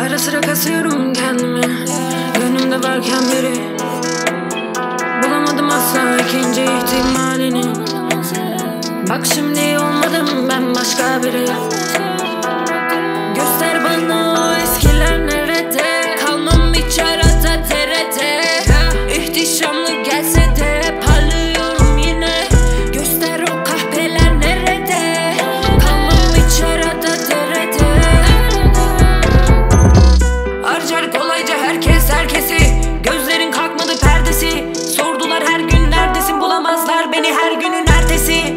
Ara sıra kasıyorum kendimi. Gönlümde varken biri. Bulamadım asla ikinci ihtimalini. Bak şimdi olmadım ben başka biri. Herkes herkesi Gözlerin kalkmadı perdesi. Sordular her gün neredesin bulamazlar beni her günün ertesi.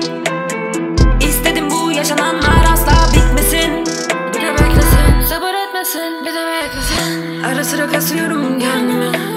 İstedim bu yaşananlar asla bitmesin. Bir de beklesin sabır etmesin bir de beklesin. Ara sıra kasıyorum kendimi